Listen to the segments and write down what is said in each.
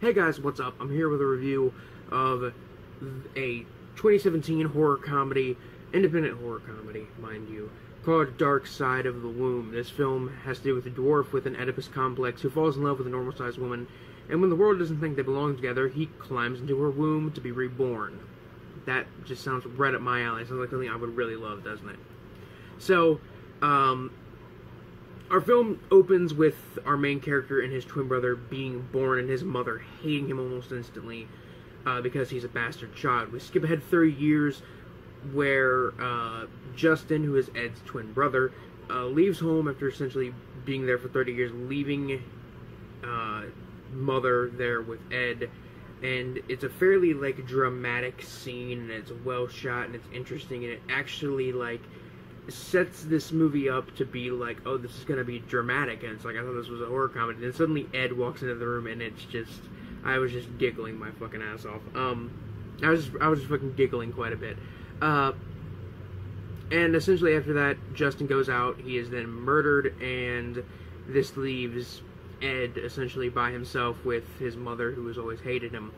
Hey guys, what's up? I'm here with a review of a 2017 horror comedy, independent horror comedy, mind you, called Dark Side of the Womb. This film has to do with a dwarf with an Oedipus complex who falls in love with a normal sized woman, and when the world doesn't think they belong together, he climbs into her womb to be reborn. That just sounds right up my alley. Sounds like something I would really love, doesn't it? So, um, our film opens with our main character and his twin brother being born and his mother hating him almost instantly uh, because he's a bastard child. We skip ahead 30 years where uh, Justin, who is Ed's twin brother, uh, leaves home after essentially being there for 30 years, leaving uh, mother there with Ed. And it's a fairly like dramatic scene, and it's well shot, and it's interesting, and it actually like sets this movie up to be like, oh, this is gonna be dramatic, and it's like I thought this was a horror comedy. And then suddenly Ed walks into the room, and it's just, I was just giggling my fucking ass off. Um, I was, I was just fucking giggling quite a bit. Uh, and essentially after that, Justin goes out. He is then murdered, and this leaves Ed essentially by himself with his mother, who has always hated him.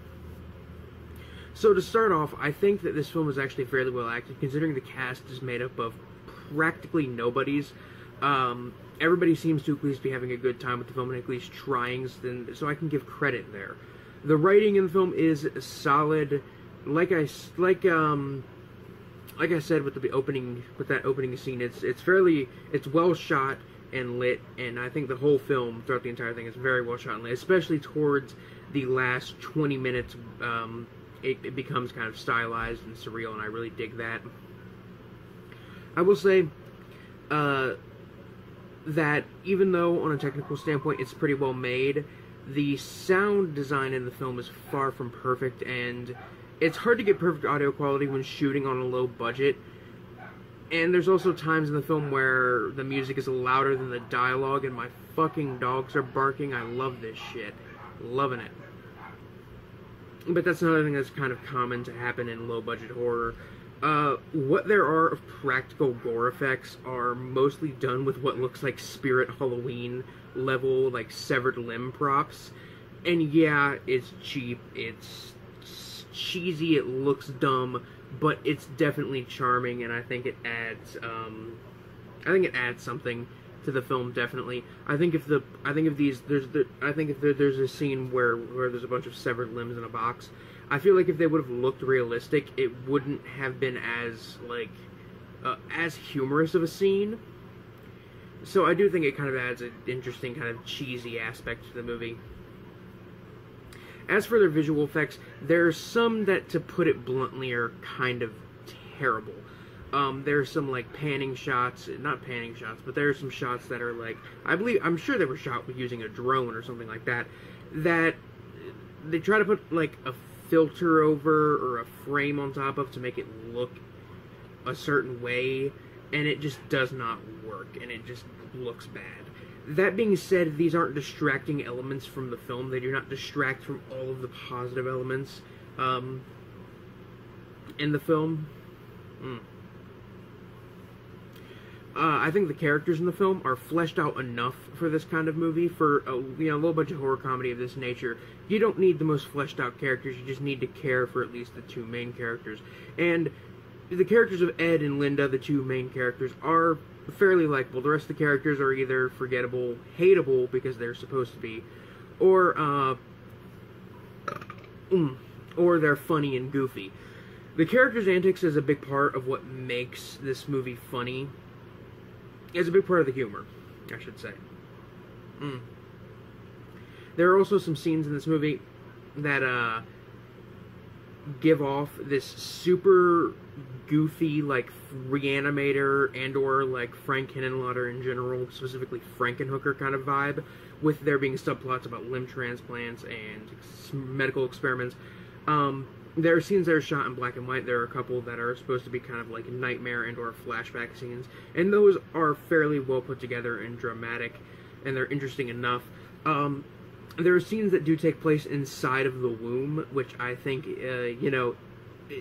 So to start off, I think that this film is actually fairly well acted, considering the cast is made up of practically nobody's. Um, everybody seems to at least be having a good time with the film and at least trying, so I can give credit there. The writing in the film is solid. Like I like um like I said with the opening with that opening scene, it's it's fairly it's well shot and lit, and I think the whole film throughout the entire thing is very well shot and lit, especially towards the last 20 minutes. Um, it, it becomes kind of stylized and surreal, and I really dig that. I will say uh, that even though on a technical standpoint it's pretty well made, the sound design in the film is far from perfect, and it's hard to get perfect audio quality when shooting on a low budget. And there's also times in the film where the music is louder than the dialogue, and my fucking dogs are barking. I love this shit. Loving it. But that's another thing that's kind of common to happen in low budget horror. Uh, what there are of practical gore effects are mostly done with what looks like Spirit Halloween level, like severed limb props. And yeah, it's cheap, it's cheesy, it looks dumb, but it's definitely charming, and I think it adds, um, I think it adds something to the film. Definitely, I think if the, I think if these, there's the, I think if there, there's a scene where where there's a bunch of severed limbs in a box, I feel like if they would have looked realistic, it wouldn't have been as like uh, as humorous of a scene. So I do think it kind of adds an interesting kind of cheesy aspect to the movie. As for their visual effects, there are some that, to put it bluntly, are kind of terrible. Um, are some like panning shots, not panning shots, but there are some shots that are like I believe I'm sure they were shot using a drone or something like that. That they try to put like a filter over or a frame on top of to make it look a certain way, and it just does not work, and it just looks bad. That being said, these aren't distracting elements from the film. They do not distract from all of the positive elements um, in the film. Mm. Uh, I think the characters in the film are fleshed out enough for this kind of movie. For a, you know a little bunch of horror comedy of this nature, you don't need the most fleshed out characters. You just need to care for at least the two main characters. And the characters of Ed and Linda, the two main characters, are fairly likable. The rest of the characters are either forgettable, hateable because they're supposed to be, or uh, mm, or they're funny and goofy. The characters' antics is a big part of what makes this movie funny is a big part of the humor, I should say. Mm. There are also some scenes in this movie that uh, give off this super goofy, like Reanimator and or like Frank Henenlotter in general, specifically Frankenhooker kind of vibe, with there being subplots about limb transplants and medical experiments. Um, there are scenes that are shot in black and white. There are a couple that are supposed to be kind of like nightmare and or flashback scenes, and those are fairly well put together and dramatic, and they're interesting enough. Um, there are scenes that do take place inside of the womb, which I think, uh, you know,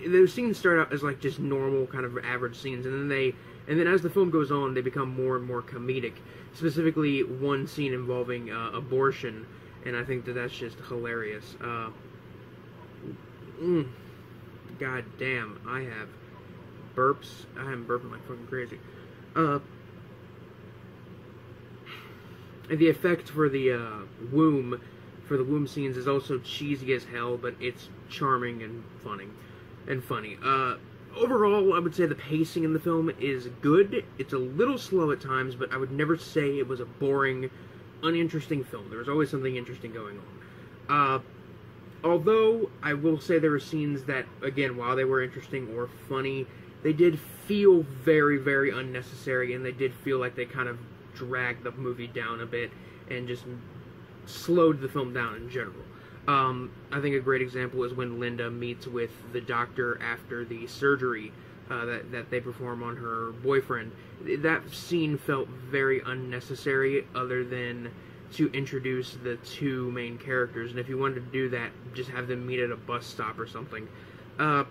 those scenes start out as like just normal kind of average scenes, and then they, and then as the film goes on, they become more and more comedic. Specifically, one scene involving uh, abortion and I think that that's just hilarious. Uh, mm, God damn, I have burps. I am burping like fucking crazy. Uh, the effect for the uh, womb, for the womb scenes, is also cheesy as hell, but it's charming and funny, and funny. Uh, overall, I would say the pacing in the film is good. It's a little slow at times, but I would never say it was a boring, uninteresting film. There was always something interesting going on. Uh, although I will say there were scenes that, again, while they were interesting or funny, they did feel very, very unnecessary, and they did feel like they kind of dragged the movie down a bit and just slowed the film down in general. Um, I think a great example is when Linda meets with the doctor after the surgery uh, that, that they perform on her boyfriend. That scene felt very unnecessary, other than to introduce the two main characters. And if you wanted to do that, just have them meet at a bus stop or something. Uh,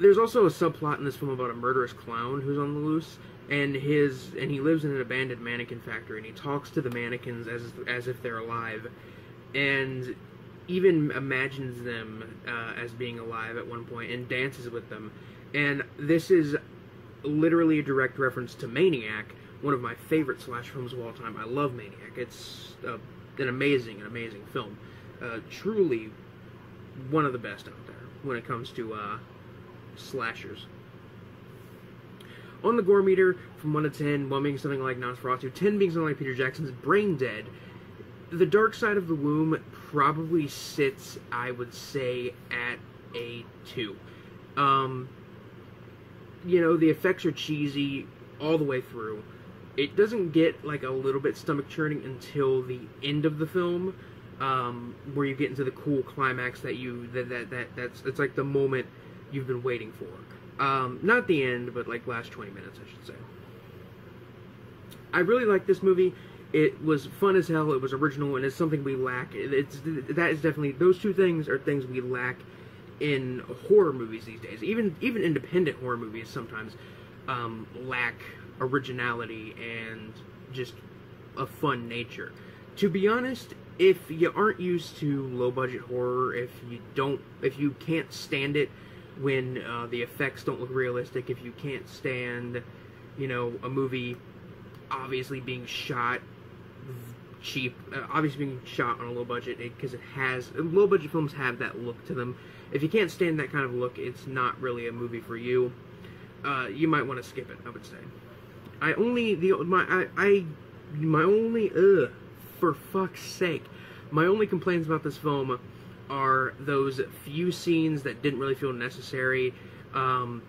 there's also a subplot in this film about a murderous clown who's on the loose, and his and he lives in an abandoned mannequin factory, and he talks to the mannequins as as if they're alive, and even imagines them uh, as being alive at one point and dances with them. And this is literally a direct reference to Maniac, one of my favorite slash films of all time. I love Maniac. It's uh, an amazing, an amazing film. Uh, truly one of the best out there when it comes to uh, slashers. On the gore meter, from 1 to 10, 1 being something like Nosferatu, 10 being something like Peter Jackson's Brain Dead, the dark side of the womb probably sits, I would say, at a 2. Um, you know, the effects are cheesy all the way through. It doesn't get like a little bit stomach churning until the end of the film, um, where you get into the cool climax that you that that, that that's it's like the moment you've been waiting for. Um, not the end, but like last 20 minutes, I should say. I really like this movie. It was fun as hell. It was original, and it's something we lack. It's that is definitely those two things are things we lack in horror movies these days. Even even independent horror movies sometimes um, lack originality and just a fun nature. To be honest, if you aren't used to low budget horror, if you don't, if you can't stand it when uh, the effects don't look realistic, if you can't stand, you know, a movie obviously being shot cheap, uh, obviously being shot on a low budget because it, it, has low budget films have that look to them. If you can't stand that kind of look, it's not really a movie for you. Uh, you might want to skip it. I would say. I only the my I, I my only ugh for fuck's sake, my only complaints about this film are those few scenes that didn't really feel necessary, um,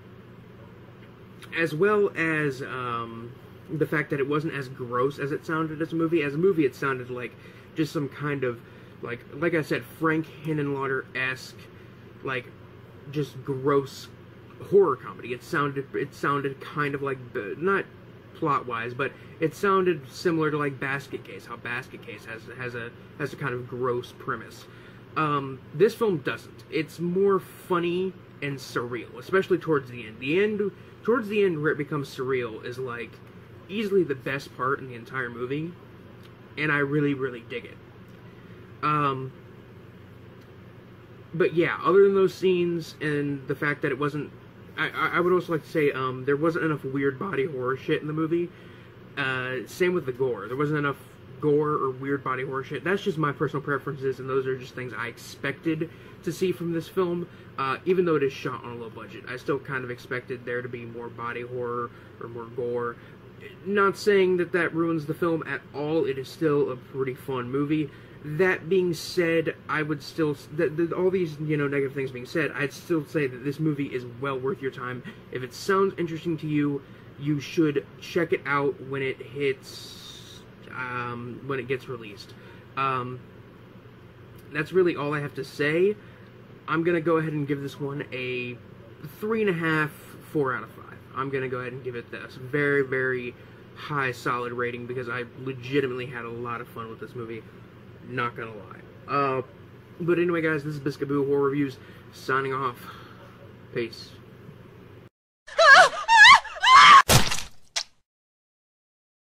as well as um, the fact that it wasn't as gross as it sounded as a movie. As a movie, it sounded like just some kind of like like I said, Frank Henenlotter esque, like just gross horror comedy. It sounded it sounded kind of like not plot wise, but it sounded similar to like Basket Case. How Basket Case has has a has a kind of gross premise. Um, this film doesn't. It's more funny and surreal, especially towards the end. The end towards the end where it becomes surreal is like easily the best part in the entire movie, and I really, really dig it. Um, but yeah, other than those scenes and the fact that it wasn't, I, I would also like to say um, there wasn't enough weird body horror shit in the movie. Uh, same with the gore. There wasn't enough gore or weird body horror shit. That's just my personal preferences, and those are just things I expected to see from this film. Uh, even though it is shot on a low budget, I still kind of expected there to be more body horror or more gore not saying that that ruins the film at all. It is still a pretty fun movie. That being said, I would still all these you know negative things being said, I'd still say that this movie is well worth your time. If it sounds interesting to you, you should check it out when it hits um, when it gets released. Um, that's really all I have to say. I'm gonna go ahead and give this one a three and a half, four out of five. I'm gonna go ahead and give it this very, very high, solid rating because I legitimately had a lot of fun with this movie. Not gonna lie. Uh, but anyway, guys, this is Biscutbuu Horror Reviews signing off. Peace.